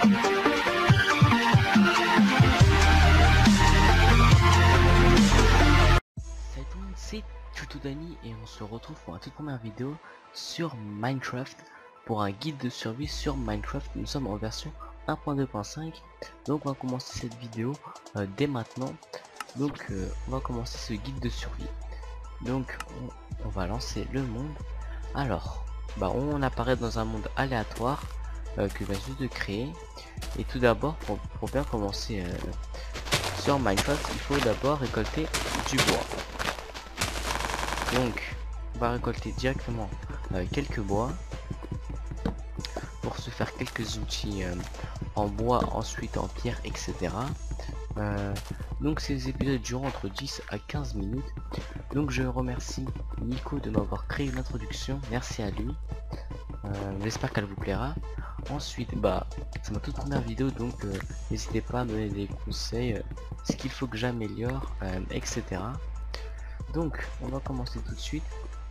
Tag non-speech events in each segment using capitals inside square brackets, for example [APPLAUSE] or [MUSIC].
Salut tout le monde, et on se retrouve pour une toute première vidéo sur Minecraft pour un guide de survie sur Minecraft. Nous sommes en version 1.2.5 donc on va commencer cette vidéo euh, dès maintenant. Donc euh, on va commencer ce guide de survie. Donc on, va lancer le monde. Alors, bah on apparaît dans un monde aléatoire que je juste de créer. Et tout d'abord pour, pour, bien commencer sur Minecraft, il faut d'abord récolter du bois. Donc, on va récolter directement euh, quelques bois pour se faire quelques outils euh, en bois, ensuite en pierre, etc. Euh, donc ces épisodes durent entre 10 à 15 minutes. Donc je remercie Nico de m'avoir créé une introduction. Merci à lui. J'espère qu'elle vous plaira. Ensuite, bah, c'est ma toute première vidéo, donc n'hésitez pas à me donner des conseils, ce qu'il faut que j'améliore, etc. Donc, on va commencer tout de suite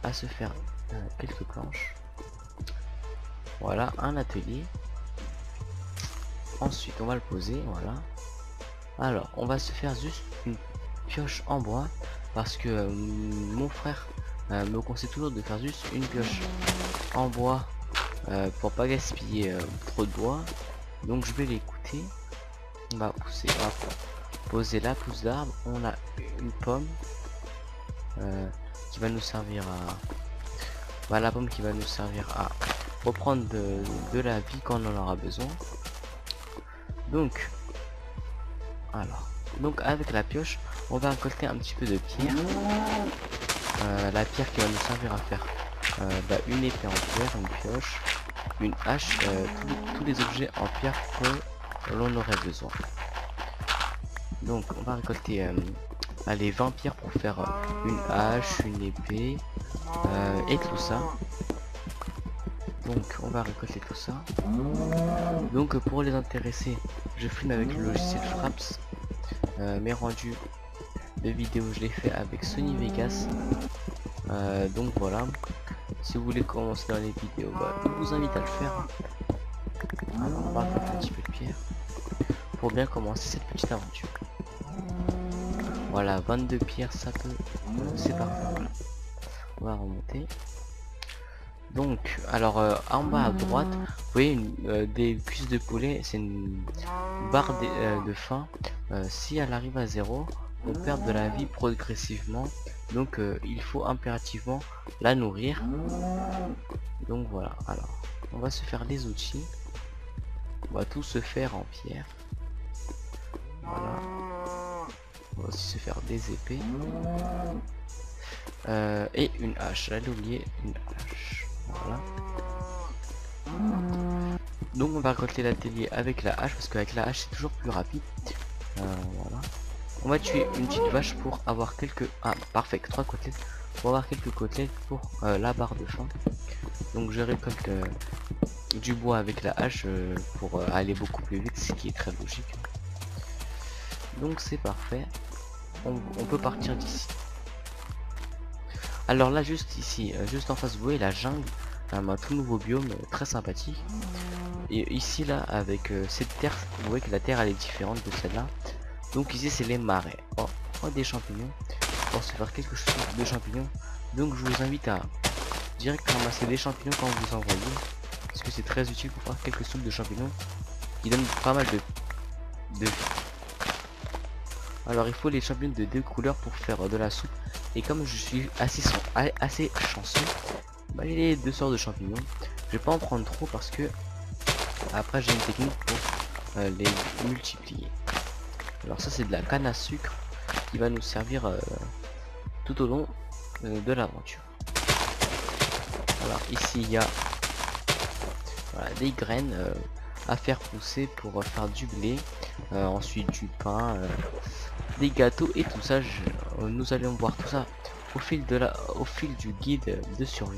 à se faire euh, quelques planches. Voilà, un atelier. Ensuite, on va le poser, voilà. Alors, on va se faire juste une pioche en bois parce que euh, mon frère euh, me conseille toujours de faire juste une pioche en bois pour pas gaspiller trop de bois. Donc, je vais l'écouter. On va pousser, poser la pousse d'arbre. On a une pomme, euh, qui va nous servir à bah, la pomme qui va nous servir à reprendre de, la vie quand on en aura besoin donc alors donc avec la pioche on va récolter un petit peu de pierre euh, la pierre qui va nous servir à faire euh, bah, une épée en pierre une pioche une hache tous, les objets en pierre que l'on aurait besoin donc on va récolter allez 20 pierres pour faire euh, une hache, une épée euh, et tout ça. Donc on va récolter tout ça. Donc pour les intéresser, je filme avec le logiciel Fraps. Euh, mes rendus de vidéos je l'ai fait avec Sony Vegas. donc voilà. Si vous voulez commencer dans les vidéos, bah, je vous invite à le faire. On va faire un petit peu de pierre pour bien commencer cette petite aventure. Voilà, 22 pierres, ça peut... C'est parfait. On va remonter. Donc, alors, euh, en bas à droite, vous voyez une, euh, des cuisses de poulet, c'est une barre de, euh, de faim. si elle arrive à zéro, on perd de la vie progressivement. Donc, il faut impérativement la nourrir. Donc voilà, alors, on va se faire les outils. On va tout se faire en pierre. Voilà. On va aussi se faire des épées. Euh, et une hache. J'allais oublier une hache. Voilà. Donc on va récolter l'atelier avec la hache parce qu'avec la hache c'est toujours plus rapide. Euh, voilà on va tuer une petite vache pour avoir quelques ah parfait trois côtelettes pour avoir quelques côtelettes pour euh, la barre de faim donc je récolte du bois avec la hache pour aller beaucoup plus vite ce qui est très logique donc c'est parfait on, peut partir d'ici. Alors là, juste ici, euh, juste en face, vous voyez la jungle, un tout nouveau biome euh, très sympathique. Et ici, là, avec euh, cette terre, vous voyez que la terre, elle est différente de celle-là. Donc ici, c'est les marais. Oh, oh, des champignons. Pour se faire quelque chose de champignons. Donc je vous invite à direct ramasser des champignons quand vous envoyez. Parce que c'est très utile pour faire quelques soupes de champignons. Qui donnent pas mal de, de alors il faut les champignons de deux couleurs pour faire de la soupe. Et comme je suis assez, assez chanceux, bah, les deux sortes de champignons. Je vais pas en prendre trop parce que après j'ai une technique pour euh, les multiplier. Alors ça c'est de la canne à sucre qui va nous servir euh, tout au long euh, de l'aventure. Alors ici il y a des graines à faire pousser pour faire du blé, ensuite du pain, des gâteaux et tout ça. Euh, nous allons voir tout ça au fil du guide de survie.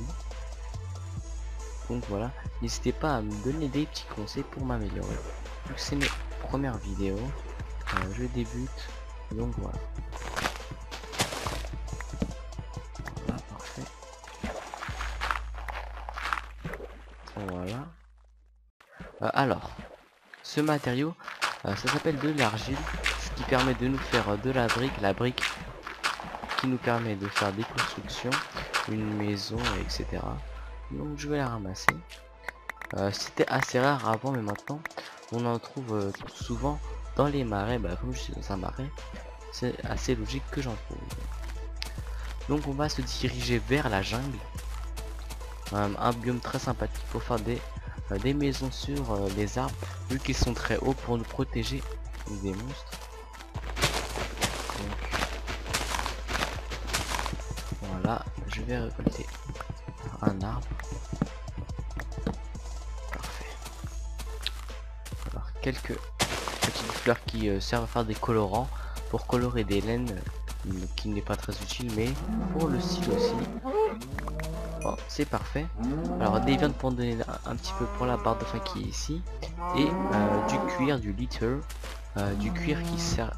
Donc voilà, n'hésitez pas à me donner des petits conseils pour m'améliorer. c'est mes premières vidéos, euh, je débute, donc voilà. Voilà. Euh, alors, ce matériau, ça s'appelle de l'argile, ce qui permet de nous faire de la brique, la brique qui nous permet de faire des constructions, une maison, etc. Donc je vais la ramasser. C'était assez rare avant, mais maintenant on en trouve souvent dans les marais. Bah, comme je suis dans un marais, c'est assez logique que j'en trouve. Donc on va se diriger vers la jungle. un biome très sympathique pour faire des, euh, des maisons sur euh, les arbres, vu qu'ils sont très hauts pour nous protéger des monstres. voilà, je vais récolter un arbre. Parfait. Alors quelques petites fleurs qui euh, servent à faire des colorants. Pour colorer des laines qui n'est pas très utile mais pour le style aussi. Bon, c'est parfait. Alors des viandes donner un, petit peu pour la barre de fin qui est ici. Et euh, du cuir du litter euh, du cuir qui sert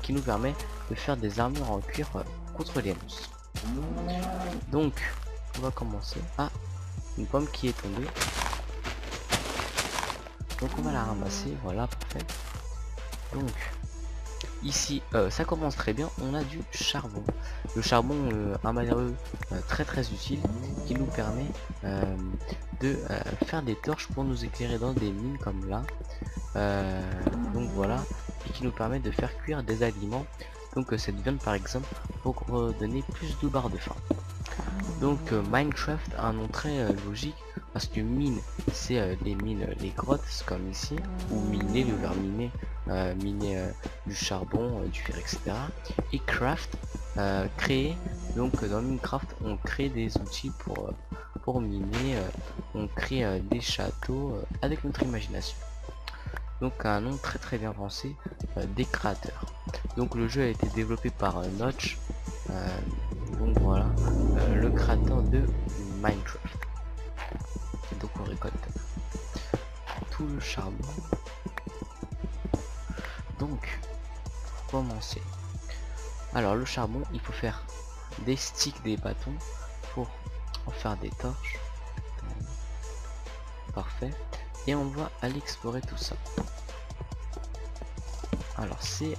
qui nous permet de faire des armures en cuir euh, contre les monstres. Donc on va commencer. À une pomme qui est tombée donc on va la ramasser voilà parfait donc Ici, euh, ça commence très bien. On a du charbon. Le charbon, euh, un matériau euh, très très utile qui nous permet de faire des torches pour nous éclairer dans des mines comme là. donc voilà, et qui nous permet de faire cuire des aliments. Donc cette viande par exemple pour donner plus de barres de faim. Donc Minecraft a un nom logique parce que mine c'est les mines les grottes comme ici ou miner le miner euh, miner euh, du charbon, euh, du fer, etc. Et craft, créer. Donc dans Minecraft, on crée des outils pour pour miner. on crée des châteaux avec notre imagination. Donc un nom très très bien pensé des créateurs. Donc le jeu a été développé par Notch. donc voilà, le créateur de Minecraft. Le charbon donc commencer. Alors le charbon il faut faire des sticks des bâtons pour en faire des torches. Parfait. Et on va aller explorer tout ça. Alors c'est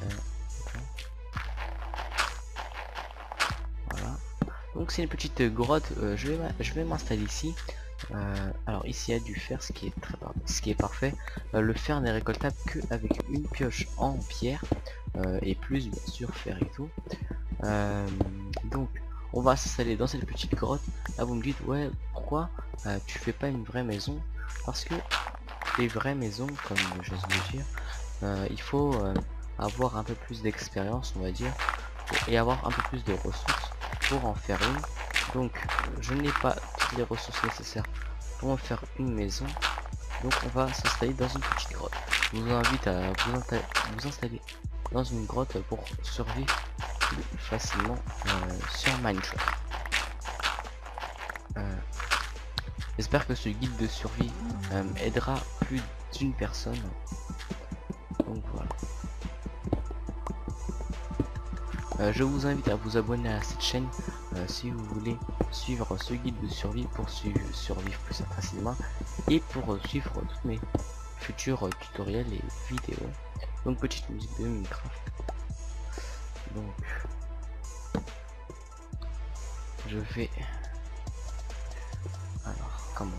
voilà. Donc c'est une petite grotte. Euh, je vais je vais m'installer ici euh, alors ici il y a du fer, ce qui est ce qui est parfait. Euh, le fer n'est récoltable que avec une pioche en pierre euh, et plus bien sûr fer et tout. donc on va s'installer dans cette petite grotte. Là vous me dites ouais pourquoi tu fais pas une vraie maison? Parce que les vraies maisons, comme j'ose le dire, il faut avoir un peu plus d'expérience on va dire et avoir un peu plus de ressources pour en faire une donc je n'ai pas toutes les ressources nécessaires pour en faire une maison. Donc on va s'installer dans une petite grotte. Je vous invite à vous, installer dans une grotte pour survivre facilement euh, sur Minecraft. Euh, j'espère que ce guide de survie euh, aidera plus d'une personne. Donc voilà. Je vous invite à vous abonner à cette chaîne euh, si vous voulez suivre ce guide de survie pour survivre plus facilement et pour suivre toutes mes futurs tutoriels et vidéos. Donc petite musique de Minecraft. Donc je vais alors comment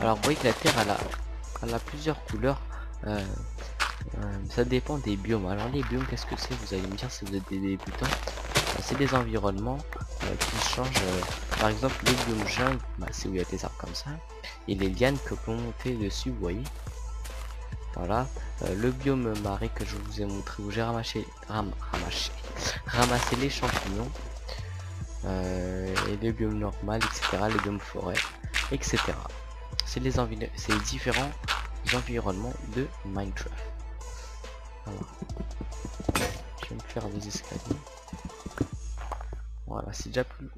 Alors vous voyez que la terre elle a, elle a plusieurs couleurs. Euh, euh, ça dépend des biomes. Alors les biomes qu'est-ce que c'est? Vous allez me dire si vous êtes des débutants. Euh, c'est des environnements qui changent. par exemple le biome jungle, bah, c'est où il y a des arbres comme ça. Et les lianes que vous montez dessus, vous voyez. Voilà, le biome marais que je vous ai montré où j'ai ramassé, ram, ramassé, [LAUGHS] ramassé les champignons. Euh, et les biomes normales, etc., les biomes forêt, etc. C'est les, les différents environnements de Minecraft. Je vais me faire des escaliers. Voilà, c'est déjà plus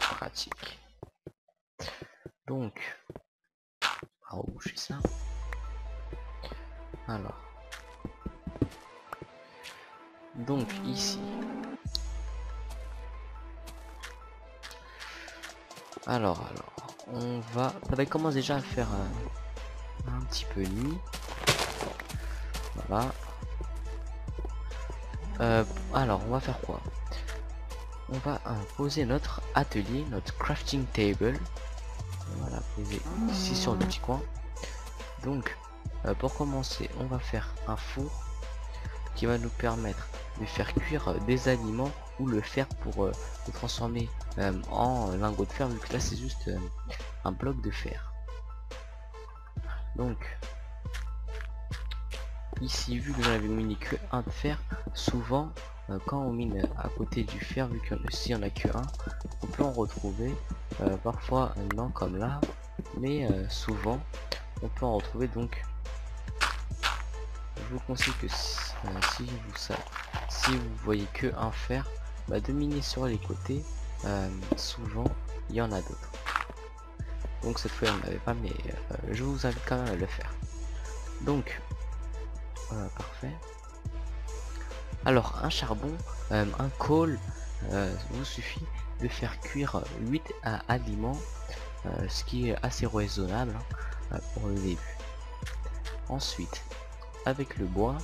pratique. Donc, on va bouger ça? Alors. Donc ici. Alors, alors, on va... Ça va commencer déjà à faire euh, un petit peu nuit. Voilà. Euh, alors, on va faire quoi? On va euh, poser notre atelier, notre crafting table. Voilà, poser ici sur le petit coin. Donc, pour commencer, on va faire un four qui va nous permettre de faire cuire des aliments le fer pour le transformer en lingot de fer vu que là c'est juste un bloc de fer. Donc ici vu que j'en avais mis que un de fer souvent euh, quand on mine à côté du fer vu que si on a que un on peut en retrouver euh, parfois non comme là mais euh, souvent on peut en retrouver. Donc je vous conseille que si, vous si vous voyez que un fer bah, de miner sur les côtés souvent il y en a d'autres donc cette fois on n'avait pas mais je vous invite quand même à le faire donc parfait. Alors, un charbon, euh, un col, euh, vous suffit de faire cuire 8 aliments, euh, ce qui est assez raisonnable hein, pour le début. Ensuite, avec le bois,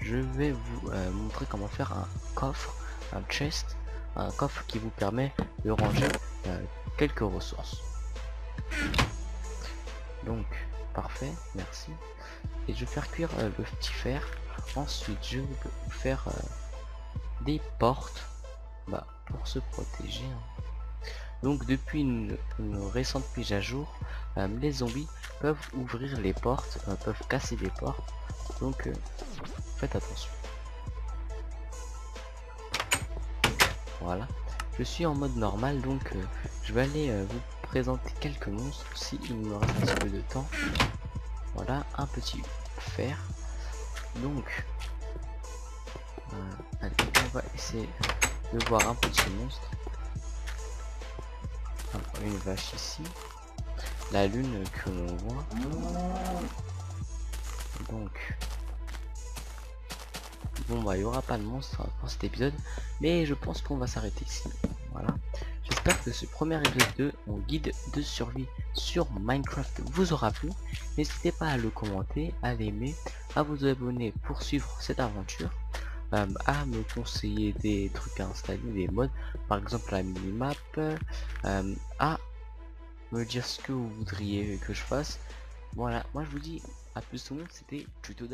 je vais vous montrer comment faire un coffre, un chest, un coffre qui vous permet de ranger quelques ressources. Donc, parfait, merci et je vais faire cuire euh, le petit fer ensuite je vais faire euh, des portes bah, pour se protéger hein. donc depuis une, récente mise à jour euh, les zombies peuvent ouvrir les portes peuvent casser les portes donc faites attention voilà. Je suis en mode normal donc je vais aller vous présenter quelques monstres si il me reste un petit peu de temps. Voilà un petit fer. Donc euh, allez, on va essayer de voir un petit monstre. Une vache ici. La lune que l'on voit. Donc bon bah il y aura pas de monstre pour cet épisode mais je pense qu'on va s'arrêter ici. Voilà. J'espère que ce premier épisode de mon guide de survie sur Minecraft vous aura plu. N'hésitez pas à le commenter, à l'aimer, à vous abonner pour suivre cette aventure, euh, à me conseiller des trucs à installer, des modes, par exemple la minimap, euh, à me dire ce que vous voudriez que je fasse. Voilà, moi je vous dis à plus tout le monde, c'était Tuto